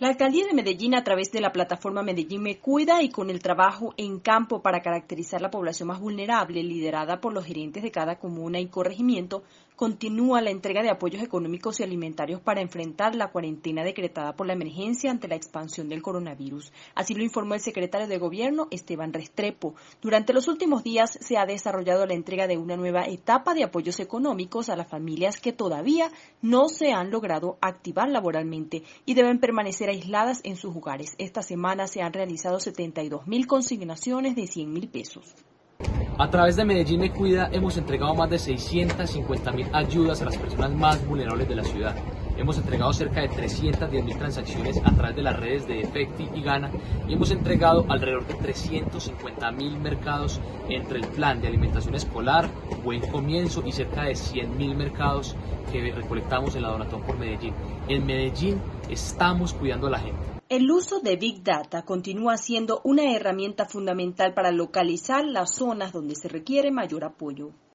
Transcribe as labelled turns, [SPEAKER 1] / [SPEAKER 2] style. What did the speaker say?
[SPEAKER 1] La alcaldía de Medellín, a través de la plataforma Medellín Me Cuida y con el trabajo en campo para caracterizar la población más vulnerable, liderada por los gerentes de cada comuna y corregimiento, continúa la entrega de apoyos económicos y alimentarios para enfrentar la cuarentena decretada por la emergencia ante la expansión del coronavirus. Así lo informó el secretario de Gobierno, Esteban Restrepo. Durante los últimos días se ha desarrollado la entrega de una nueva etapa de apoyos económicos a las familias que todavía no se han logrado activar laboralmente y deben permanecer aisladas en sus hogares. Esta semana se han realizado 72 mil consignaciones de 100 mil pesos.
[SPEAKER 2] A través de Medellín Me Cuida hemos entregado más de 650 mil ayudas a las personas más vulnerables de la ciudad. Hemos entregado cerca de 310 mil transacciones a través de las redes de Efecti y Gana y hemos entregado alrededor de 350 mil mercados entre el plan de alimentación escolar, Buen Comienzo y cerca de 100 mil mercados que recolectamos en la Donatón por Medellín. En Medellín estamos cuidando a la gente.
[SPEAKER 1] El uso de Big Data continúa siendo una herramienta fundamental para localizar las zonas donde se requiere mayor apoyo.